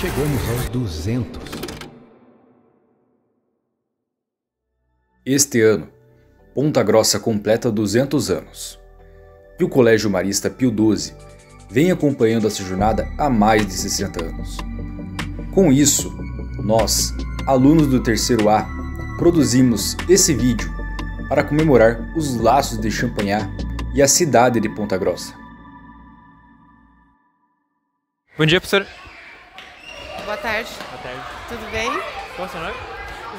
chegamos aos 200. Este ano, Ponta Grossa completa 200 anos. E o Colégio Marista Pio XII vem acompanhando essa jornada há mais de 60 anos. Com isso, nós, alunos do terceiro A, produzimos esse vídeo para comemorar os laços de Champagnat e a cidade de Ponta Grossa. Bom dia, professor. Boa tarde. Boa tarde. Tudo bem? Qual é o seu nome?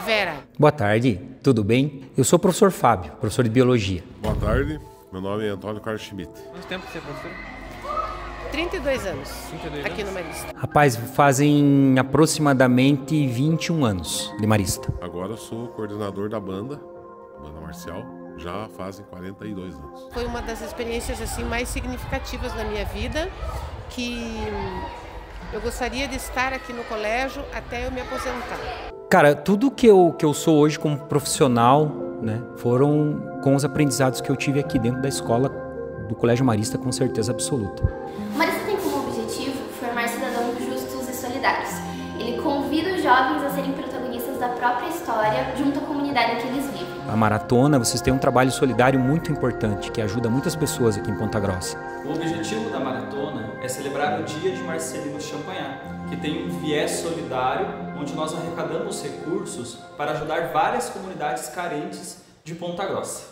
Vera. Boa tarde, tudo bem? Eu sou o professor Fábio, professor de Biologia. Boa tarde, meu nome é Antônio Carlos Schmidt. Quanto tempo você é professor? 32 anos. 32 aqui anos? no Marista. Rapaz, fazem aproximadamente 21 anos de Marista. Agora eu sou coordenador da banda, banda marcial, já fazem 42 anos. Foi uma das experiências assim mais significativas da minha vida, que eu gostaria de estar aqui no colégio até eu me aposentar. Cara, tudo que eu, que eu sou hoje como profissional, né, foram com os aprendizados que eu tive aqui dentro da escola do Colégio Marista, com certeza absoluta. O Marista tem como objetivo formar cidadãos justos e solidários. Ele convida os jovens a serem protagonistas da própria história junto à comunidade em que eles vivem. A maratona, vocês têm um trabalho solidário muito importante, que ajuda muitas pessoas aqui em Ponta Grossa. O objetivo da maratona é celebrar o Dia de Marcelino Champagnat, que tem um viés solidário, onde nós arrecadamos recursos para ajudar várias comunidades carentes de Ponta Grossa.